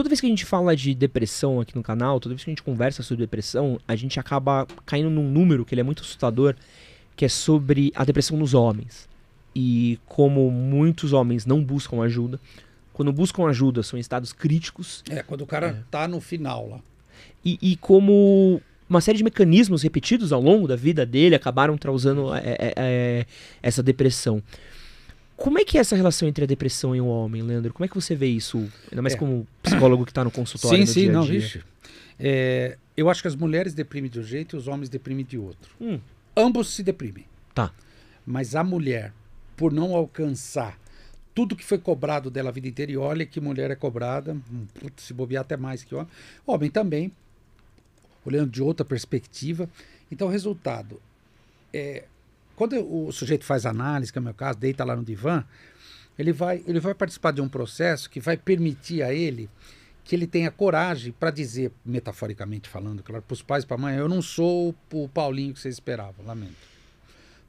toda vez que a gente fala de depressão aqui no canal, toda vez que a gente conversa sobre depressão, a gente acaba caindo num número que ele é muito assustador, que é sobre a depressão nos homens. E como muitos homens não buscam ajuda, quando buscam ajuda são em estados críticos. É, quando o cara é. tá no final lá. E, e, como uma série de mecanismos repetidos ao longo da vida dele acabaram causando é, é, é, essa depressão. Como é que é essa relação entre a depressão e o homem, Leandro? Como é que você vê isso? Ainda mais é. como psicólogo que está no consultório. Sim, no sim, dia não, vixe. É, eu acho que as mulheres deprimem de um jeito e os homens deprimem de outro. Hum. Ambos se deprimem. Tá. Mas a mulher, por não alcançar tudo que foi cobrado dela a vida inteira, e olha que mulher é cobrada, hum, se bobear até mais que homem. Homem também, olhando de outra perspectiva. Então, o resultado é quando o sujeito faz análise, que é o meu caso, deita lá no divã, ele vai, ele vai participar de um processo que vai permitir a ele que ele tenha coragem para dizer, metaforicamente falando, claro, para os pais e para a mãe, eu não sou o Paulinho que vocês esperavam, lamento.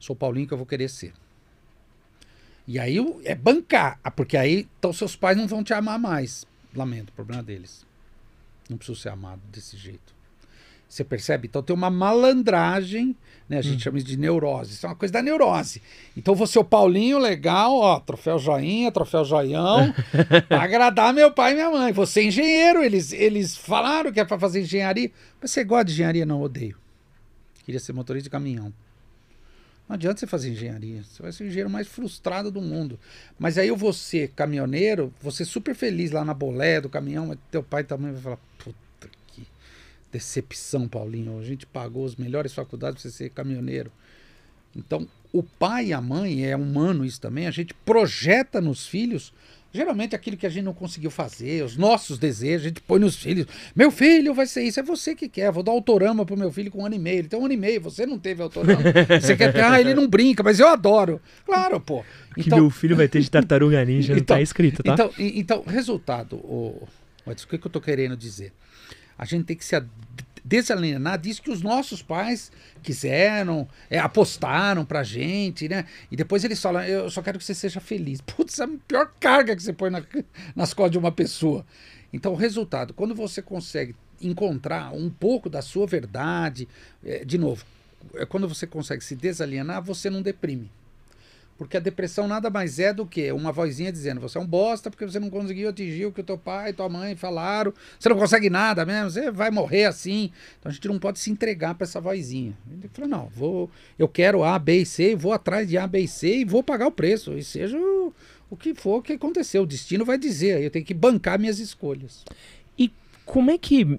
Sou o Paulinho que eu vou querer ser. E aí é bancar, ah, porque aí então seus pais não vão te amar mais. Lamento, problema deles. Não preciso ser amado desse jeito. Você percebe? Então tem uma malandragem, né? A gente hum. chama isso de neurose. Isso é uma coisa da neurose. Então você, o Paulinho, legal, ó, troféu joinha, troféu joião, pra agradar meu pai e minha mãe. Você é engenheiro, eles, eles falaram que é para fazer engenharia. Mas você gosta de engenharia? Não, odeio. Queria ser motorista de caminhão. Não adianta você fazer engenharia. Você vai ser o engenheiro mais frustrado do mundo. Mas aí eu vou ser caminhoneiro, você super feliz lá na bolé do caminhão, mas teu pai também vai falar, puta decepção, Paulinho. A gente pagou as melhores faculdades para você ser caminhoneiro. Então, o pai e a mãe, é humano isso também, a gente projeta nos filhos geralmente aquilo que a gente não conseguiu fazer, os nossos desejos, a gente põe nos filhos. Meu filho vai ser isso, é você que quer. Vou dar autorama pro meu filho com um ano e meio. Ele tem um ano e meio, você não teve autorama. Você quer ter, ah, ele não brinca, mas eu adoro. Claro, pô. Então, que meu filho vai ter de tartaruga ninja, então, não tá então, escrito, tá? Então, então resultado, o, o, o que, que eu tô querendo dizer? A gente tem que se desalienar disso que os nossos pais quiseram, é, apostaram pra gente, né? E depois eles falam, eu só quero que você seja feliz. Putz, é a pior carga que você põe na, nas costas de uma pessoa. Então, o resultado, quando você consegue encontrar um pouco da sua verdade, é, de novo, é quando você consegue se desalienar, você não deprime. Porque a depressão nada mais é do que uma vozinha dizendo: você é um bosta porque você não conseguiu atingir o que o teu pai e tua mãe falaram. Você não consegue nada mesmo, você vai morrer assim. Então a gente não pode se entregar para essa vozinha. Ele falou: não, vou, eu quero A, B e C, vou atrás de A, B e C e vou pagar o preço. E seja o, o que for que aconteceu. O destino vai dizer. Eu tenho que bancar minhas escolhas. E como é que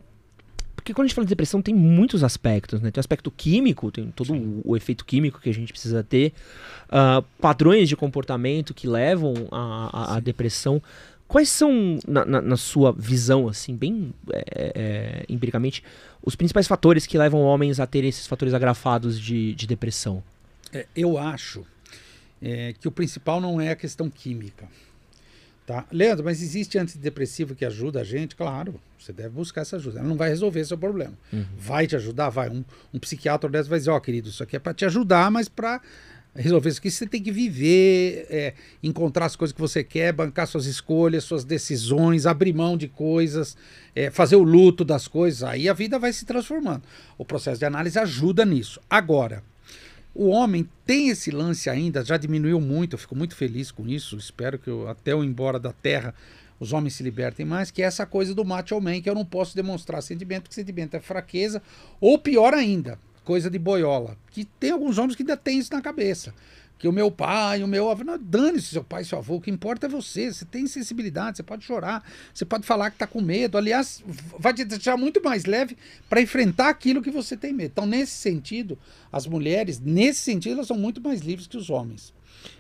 porque quando a gente fala de depressão, tem muitos aspectos, né? Tem o aspecto químico, tem todo o, o, efeito químico que a gente precisa ter, uh, padrões de comportamento que levam à depressão. Quais são, na, na, na, sua visão, assim, bem é, é, empiricamente, os principais fatores que levam homens a ter esses fatores agrafados de, de depressão? É, eu acho é, que o principal não é a questão química. Tá? Leandro, mas existe antidepressivo que ajuda a gente? Claro, você deve buscar essa ajuda. Ela não vai resolver seu problema. Uhum. Vai te ajudar? Vai. Um, um psiquiatra desse vai dizer: Ó, oh, querido, isso aqui é para te ajudar, mas para resolver isso aqui você tem que viver, é, encontrar as coisas que você quer, bancar suas escolhas, suas decisões, abrir mão de coisas, é, fazer o luto das coisas. Aí a vida vai se transformando. O processo de análise ajuda nisso. Agora o homem tem esse lance ainda, já diminuiu muito, eu fico muito feliz com isso. Espero que eu, até eu embora da Terra os homens se libertem mais, que é essa coisa do macho man, que eu não posso demonstrar sentimento, porque sentimento é fraqueza, ou pior ainda, coisa de boiola. Que tem alguns homens que ainda têm isso na cabeça que o meu pai, o meu avô. Dane-se seu pai seu avô. O que importa é você. Você tem sensibilidade, você pode chorar, você pode falar que está com medo. Aliás, vai te deixar muito mais leve para enfrentar aquilo que você tem medo. Então, nesse sentido, as mulheres, nesse sentido, elas são muito mais livres que os homens.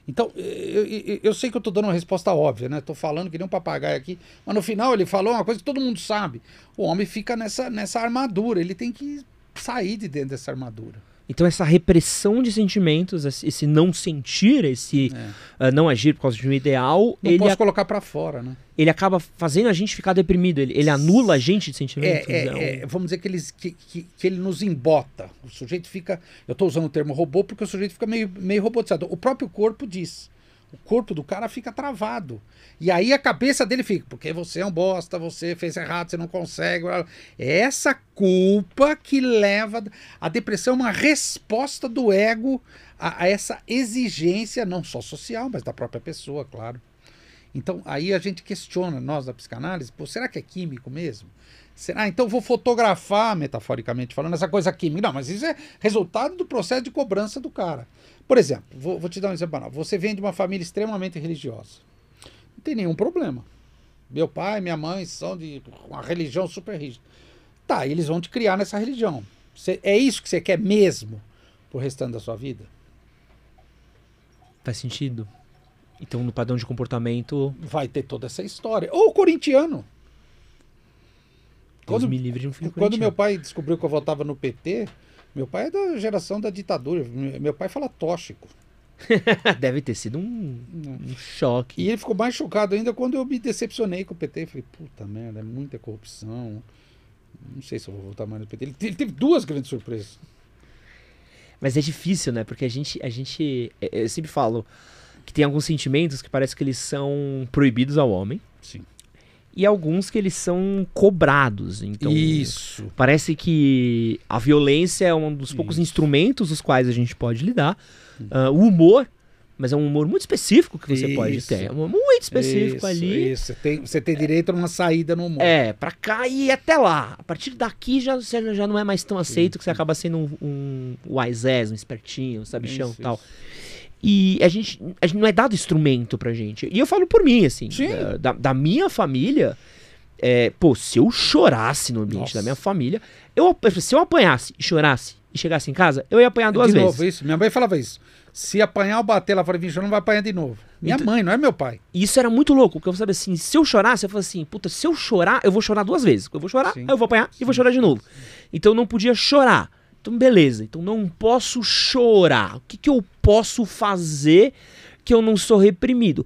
Então, eu, eu, eu sei que eu estou dando uma resposta óbvia, né? Estou falando que nem um papagaio aqui, mas no final ele falou uma coisa que todo mundo sabe. O homem fica nessa, nessa armadura, ele tem que sair de dentro dessa armadura. Então essa repressão de sentimentos, esse não sentir, esse é. uh, não agir por causa de um ideal, não ele posso colocar para fora, né? Ele acaba fazendo a gente ficar deprimido, ele, ele anula a gente de sentimentos. É, é, é vamos dizer que, eles, que, que, que, ele nos embota. O sujeito fica, eu estou usando o termo robô porque o sujeito fica meio, meio robotizado. O próprio corpo diz. O corpo do cara fica travado. E aí a cabeça dele fica, porque você é um bosta, você fez errado, você não consegue. É essa culpa que leva. A depressão é uma resposta do ego a, a essa exigência, não só social, mas da própria pessoa, claro. Então aí a gente questiona, nós da psicanálise, pô, será que é químico mesmo? Será? Então vou fotografar, metaforicamente falando, essa coisa química. Não, mas isso é resultado do processo de cobrança do cara. Por exemplo, vou, vou te dar um exemplo banal. Você vem de uma família extremamente religiosa. Não tem nenhum problema. Meu pai minha mãe são de uma religião super rígida. Tá, eles vão te criar nessa religião. É isso que você quer mesmo pro restante da sua vida? Faz sentido. Então, no padrão de comportamento. Vai ter toda essa história. Ou o corintiano. Quando, me livre de um filho Quando meu pai descobriu que eu votava no PT, meu pai é da geração da ditadura. Meu pai fala tóxico. Deve ter sido um, um, choque. E ele ficou mais chocado ainda quando eu me decepcionei com o PT. Falei, puta merda, é muita corrupção. Não sei se eu vou votar mais no PT. Ele, ele teve duas grandes surpresas. Mas é difícil, né? Porque a gente, a gente. Eu sempre falo que tem alguns sentimentos que parece que eles são proibidos ao homem. Sim e alguns que eles são cobrados. Então, Isso. Parece que a violência é um dos poucos Isso. instrumentos dos quais a gente pode lidar. Uh, o humor, mas é um humor muito específico que você Isso. pode ter. É um humor muito específico Isso. ali. Isso, você tem, você tem direito a uma saída no humor. É, pra cá e até lá. A partir daqui já, você já não é mais tão aceito que você acaba sendo um, um wise um espertinho, um sabichão e tal. E a gente, a gente não é dado instrumento pra gente. E eu falo por mim, assim. Da, da, minha família, é, pô, se eu chorasse no ambiente Nossa. da minha família, eu, se eu apanhasse e chorasse e chegasse em casa, eu ia apanhar duas de vezes. De novo, isso. Minha mãe falava isso. Se apanhar ou bater lá fora de não vai apanhar de novo. Minha então, mãe, não é meu pai. Isso era muito louco, porque eu sabia assim, se eu chorasse, eu falava assim, puta, se eu chorar, eu vou chorar duas vezes. Eu vou chorar, Sim. aí eu vou apanhar Sim. e vou chorar de novo. Então eu não podia chorar. Então, beleza. Então, não posso chorar. O que, que eu posso fazer que eu não sou reprimido?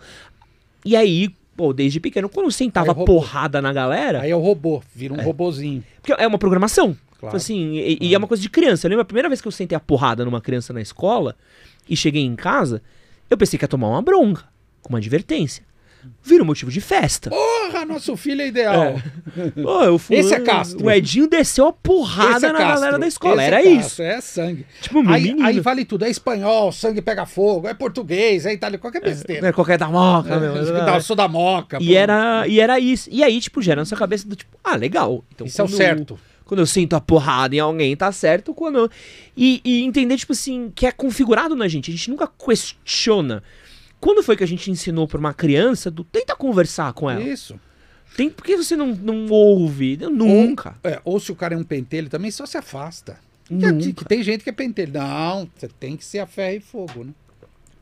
E aí, pô, desde pequeno, quando eu sentava é porrada na galera. Aí é o robô, vira um é. robozinho. Porque é uma programação. Claro. Assim, e, e, é uma coisa de criança. Eu lembro a primeira vez que eu sentei a porrada numa criança na escola e cheguei em casa, eu pensei que ia tomar uma bronca, com uma advertência vira um motivo de festa. Porra, nosso filho é ideal. É. Oh, fui, Esse é Castro. O Edinho desceu a porrada é na galera da escola. Esse Era é isso. É sangue. Tipo, aí, aí, vale tudo. É espanhol, sangue pega fogo. É português, é italiano, qualquer besteira. É, qualquer da moca, é, meu. Eu sou da moca. E era, e era isso. E aí, tipo, gera na sua cabeça do tipo, ah, legal. Então, isso é o certo. Quando eu sinto a porrada em alguém, tá certo. Quando e, e entender, tipo assim, que é configurado na gente. A gente nunca questiona. Quando foi que a gente ensinou para uma criança do tenta conversar com ela? Isso. Tem, por que você não, não ouve? Eu nunca. Ou, é, ou se o cara é um pentelho também, só se afasta. Que, que, tem gente que é pentelho. Não, você tem que ser a ferro e fogo, né?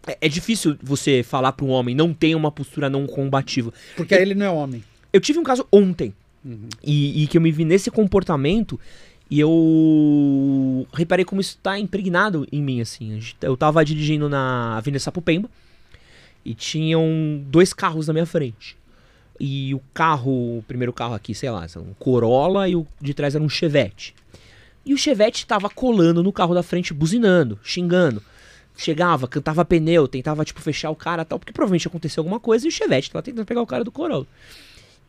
É, é difícil você falar para um homem não tenha uma postura não combativa. Porque eu, ele não é homem. Eu tive um caso ontem uhum. e, e, que eu me vi nesse comportamento e eu reparei como isso tá impregnado em mim, assim. Eu tava dirigindo na Avenida Sapupemba e tinham dois carros na minha frente. E o carro, o primeiro carro aqui, sei lá, um Corolla e o de trás era um Chevette. E o Chevette estava colando no carro da frente, buzinando, xingando. Chegava, cantava pneu, tentava, tipo, fechar o cara tal, porque provavelmente aconteceu alguma coisa e o Chevette tava tentando pegar o cara do Corolla.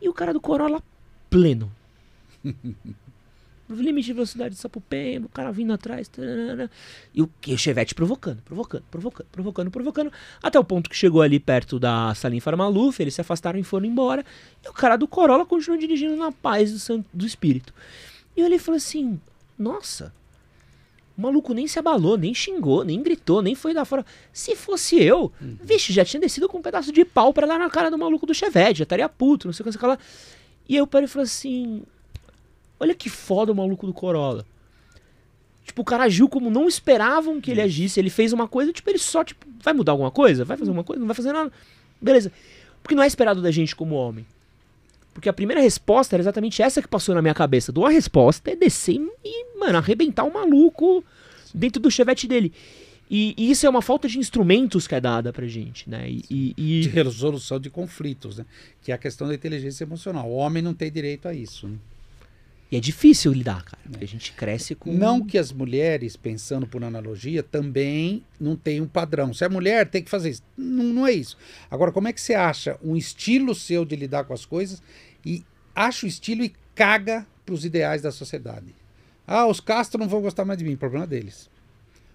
E o cara do Corolla pleno. limite de velocidade de Sapopemba, o cara vindo atrás. Tarana, e o, e o Chevette provocando, provocando, provocando, provocando, provocando. Até o ponto que chegou ali perto da Salim Farmaluf, eles se afastaram e foram embora. E o cara do Corolla continuou dirigindo na paz do, santo, do espírito. E ele falou assim: Nossa, o maluco nem se abalou, nem xingou, nem gritou, nem foi da fora. Se fosse eu, uhum. vixe, já tinha descido com um pedaço de pau pra dar na cara do maluco do Chevette, já estaria puto, não sei o que, sei lá. E aí o pai falou assim: Olha que foda o maluco do Corolla. Tipo, o cara agiu como não esperavam que ele agisse. Ele fez uma coisa, tipo, ele só, tipo, vai mudar alguma coisa? Vai fazer alguma coisa? Não vai fazer nada. Beleza. Porque não é esperado da gente como homem. Porque a primeira resposta era exatamente essa que passou na minha cabeça. Dou a resposta é descer e, mano, arrebentar o maluco dentro do chevette dele. E, e, isso é uma falta de instrumentos que é dada pra gente, né? E, e, De resolução de conflitos, né? Que é a questão da inteligência emocional. O homem não tem direito a isso, né? E é difícil lidar, cara. Porque a gente cresce com. Não que as mulheres, pensando por analogia, também não tem um padrão. Se é mulher, tem que fazer isso. Não, não é isso. Agora, como é que você acha um estilo seu de lidar com as coisas e acha o estilo e caga para os ideais da sociedade? Ah, os Castro não vão gostar mais de mim. Problema deles.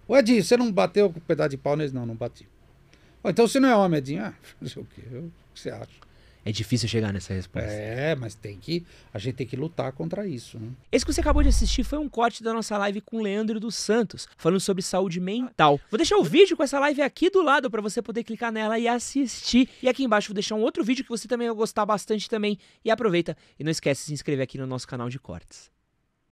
O Edinho, você não bateu com um pedaço de pau neles? Não, não bati. "Ó, então você não é homem, Edinho. Ah, fazer o quê? O que você acha? É difícil chegar nessa resposta. É, mas tem que. A gente tem que lutar contra isso. Né? Esse que você acabou de assistir foi um corte da nossa live com o Leandro dos Santos, falando sobre saúde mental. Vou deixar o vídeo com essa live aqui do lado para você poder clicar nela e assistir. E aqui embaixo vou deixar um outro vídeo que você também vai gostar bastante também. E aproveita e não esquece de se inscrever aqui no nosso canal de cortes.